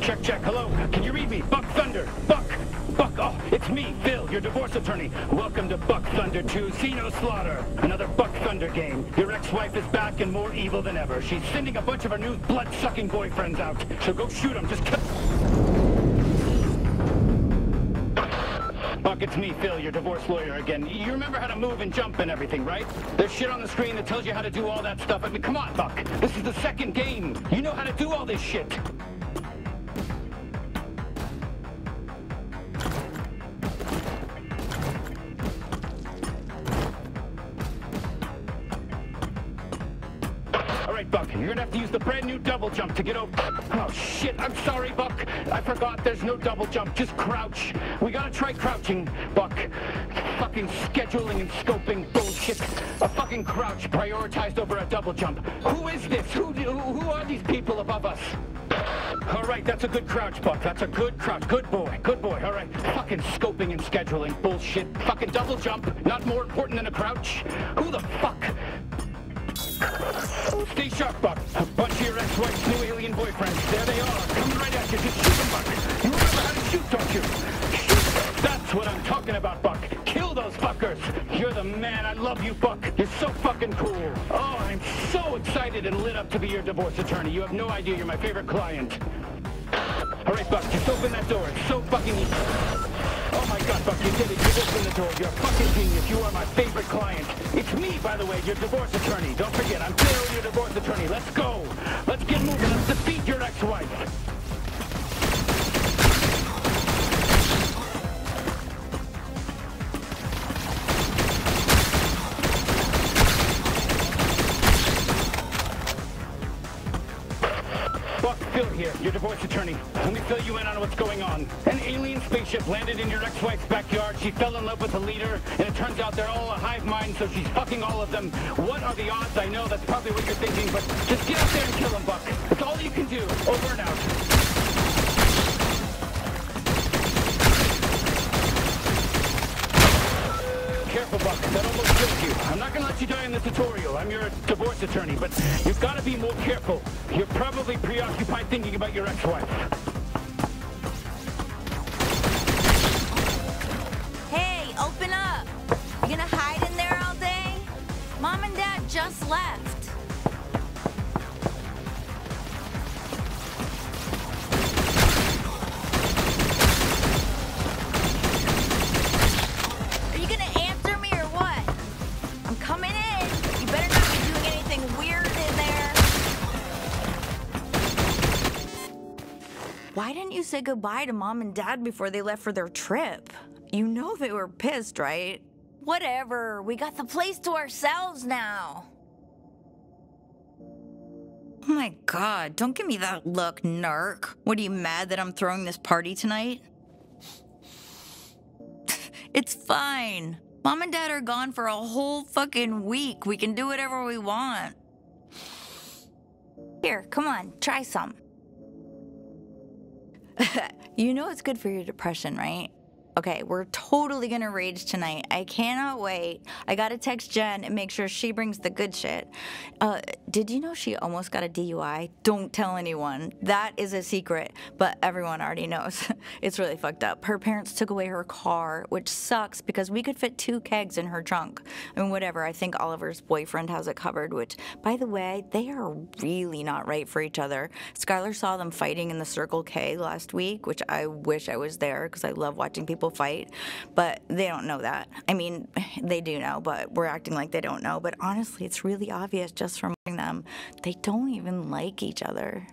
Check, check. Hello. Can you read me? Buck Thunder. Buck. Buck. Oh, it's me, Phil, your divorce attorney. Welcome to Buck Thunder 2, See No Slaughter. Another Buck Thunder game. Your ex-wife is back and more evil than ever. She's sending a bunch of her new blood-sucking boyfriends out. So go shoot them. Just kill... Buck, it's me, Phil, your divorce lawyer again. You remember how to move and jump and everything, right? There's shit on the screen that tells you how to do all that stuff. I mean, come on, Buck. This is the second game. You know how to do all this shit. Right, Buck, you're gonna have to use the brand new double jump to get over. Oh, shit, I'm sorry, Buck. I forgot there's no double jump, just crouch. We gotta try crouching, Buck. Fucking scheduling and scoping bullshit. A fucking crouch prioritized over a double jump. Who is this? Who, who, are these people above us? All right, that's a good crouch, Buck. That's a good crouch. Good boy. Good boy. All right. Fucking scoping and scheduling. Bullshit. Fucking double jump. Not more important than a crouch. Who the fuck? Stay sharp, Buck. A bunch of your ex-wife's new alien boyfriends. There they are. Coming right at you. Just shoot them, Buck. You remember how to shoot, don't you? Shoot. That's what I'm talking about, Buck. Kill those fuckers. You're the man. I love you, Buck. You're so fucking cool. Oh, I'm so excited and lit up to be your divorce attorney. You have no idea. You're my favorite client. All right, Buck, just open that door. It's so fucking easy. Oh my god, Buck, you did it. You opened the door. You're a fucking genius. You are my favorite client. It's me, by the way, your divorce attorney. Don't forget, I'm Phil, your divorce attorney. Let's go. Let's get moving. Let's defeat your ex-wife. Phil here, your divorce attorney. Let me fill you in on what's going on. An alien spaceship landed in your ex-wife's backyard. She fell in love with the leader, and it turns out they're all a hive mind, so she's fucking all of them. What are the odds? I know that's probably what you're thinking, but just get out there and kill them, Buck. That's all you can do. Over and out. Careful, Buck. That almost killed you. I'm not gonna let you die in the tutorial. I'm your divorce attorney, but you've got to be more careful. You're probably preoccupied thinking about your ex-wife. Hey, open up! You gonna hide in there all day? Mom and Dad just left. Say goodbye to mom and dad before they left for their trip? You know they were pissed, right? Whatever. We got the place to ourselves now. Oh my god, don't give me that look, narc. What are you mad that I'm throwing this party tonight? it's fine. Mom and dad are gone for a whole fucking week. We can do whatever we want. Here, come on, try some. you know it's good for your depression, right? Okay, we're totally gonna rage tonight. I cannot wait. I gotta text Jen and make sure she brings the good shit. Uh, did you know she almost got a DUI? Don't tell anyone. That is a secret, but everyone already knows. it's really fucked up. Her parents took away her car, which sucks because we could fit two kegs in her trunk. I mean, whatever. I think Oliver's boyfriend has it covered, which, by the way, they are really not right for each other. Skylar saw them fighting in the Circle K last week, which I wish I was there because I love watching people fight, but they don't know that. I mean, they do know, but we're acting like they don't know. But honestly, it's really obvious just from them. They don't even like each other.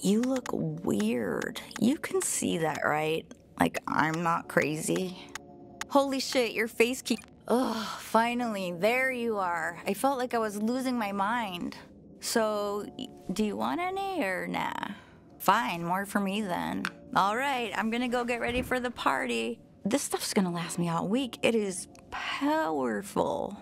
You look weird. You can see that, right? Like, I'm not crazy. Holy shit, your face keeps. Ugh, finally, there you are. I felt like I was losing my mind. So, do you want any or nah? Fine, more for me then. All right, I'm gonna go get ready for the party. This stuff's gonna last me all week. It is powerful.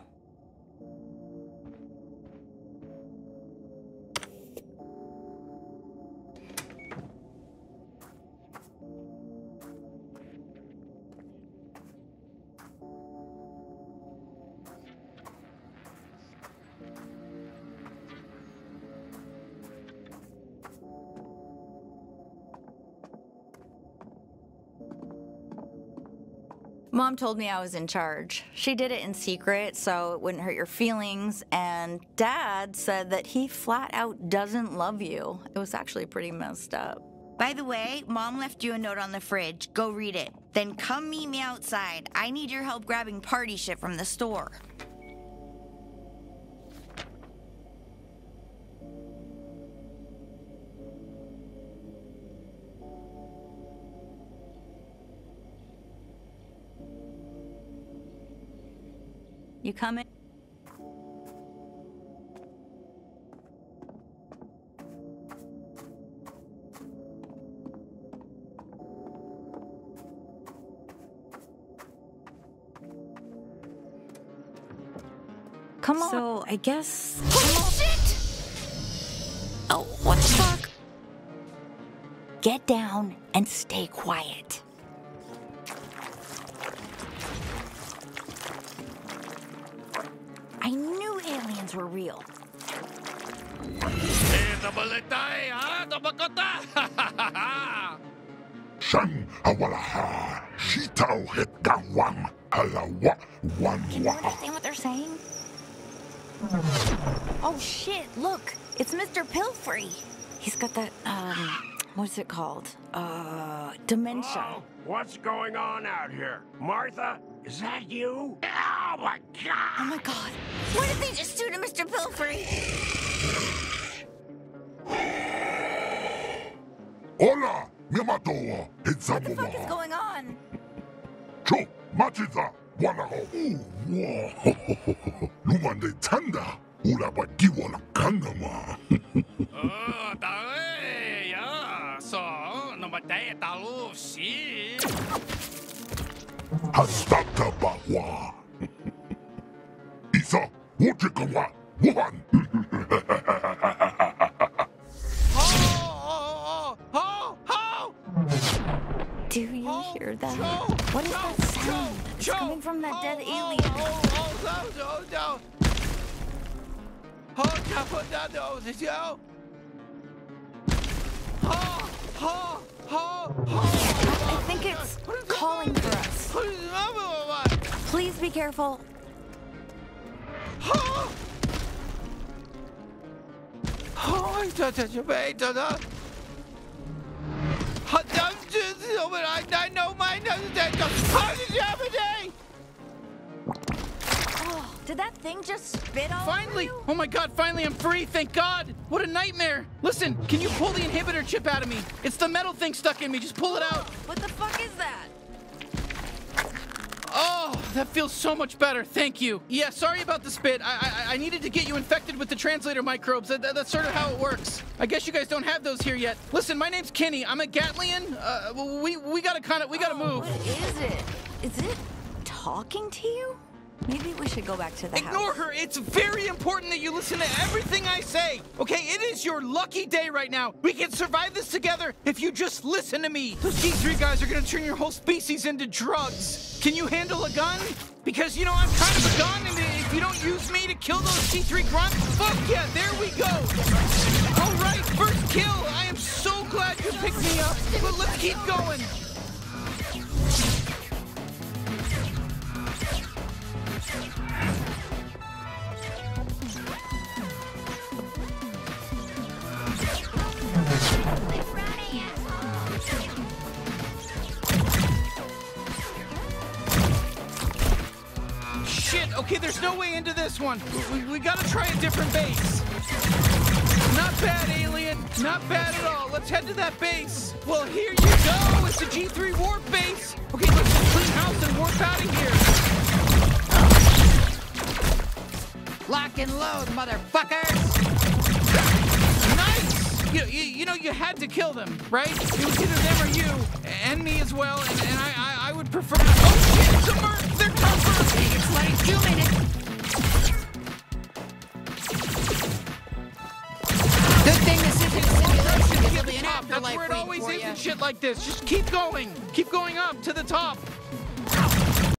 Mom told me I was in charge. She did it in secret so it wouldn't hurt your feelings, and Dad said that he flat out doesn't love you. It was actually pretty messed up. By the way, Mom left you a note on the fridge. Go read it. Then come meet me outside. I need your help grabbing party shit from the store. You coming? Come on. So I guess. Holy shit! Oh, what the fuck? Get down and stay quiet. I knew aliens were real. Shan hawalaha, shitao het gawang, halawa, wan Can you understand what they're saying? Oh shit, look, it's Mr. Pilfrey. He's got that, um, what's it called? Uh, dementia. Oh, what's going on out here? Martha, is that you? Oh my god! Oh god! my god. What did they just do to Mr. Pilfrey? Hola, Yamatoa, it's What the fuck is going on? Cho, machiza, wana ho. Wow. Lumande tanda, ula bagiwa na kangama. Oh, tae, ya. So, no matay talu si. Hastata bahwa. Oh, oh, oh, oh, Do you hear that? What is that sound? It's coming from that dead alien. I think it's calling for us. Please be careful. 면 I, I know my nose is How did you have a day? Oh, did that thing just spit all Finally! Oh my god, finally I'm free, thank god! What a nightmare! Listen, can you pull the inhibitor chip out of me? It's the metal thing stuck in me, just pull it out! What the fuck is that? Oh, that feels so much better, thank you. Yeah, sorry about the spit. I I, I needed to get you infected with the translator microbes. That, that- that's sort of how it works. I guess you guys don't have those here yet. Listen, my name's Kenny. I'm a Gatlian. Uh, we we gotta kind of we gotta Oh, move. What is it? Is it talking to you? Maybe we should go back to the Ignore house. her. It's very important that you listen to everything I say. Okay, it is your lucky day right now. We can survive this together if you just listen to me. Those G3 guys are gonna turn your whole species into drugs. Can you handle a gun? Because you know I'm kind of a gun, and if you don't use me to kill those G3 grunts, fuck yeah, there we go. All right, first kill. I am so glad you picked me up. But let's keep going. There's no way into this one. We, we gotta try a different base. Not bad, alien. Not bad at all. Let's head to that base. Well, here you go. It's the G3 warp base. Okay, let's just clean house and warp out of here. Lock and load, motherfuckers! Nice! You, you, you know, you had to kill them, right? It was either them or you, and me as well, and, and I, I, I would prefer. Oh shit, it's a merc! They're tougher! It's like two minutes. That's where it always is and shit like this. Just keep going. Keep going up to the top.